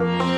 Bye.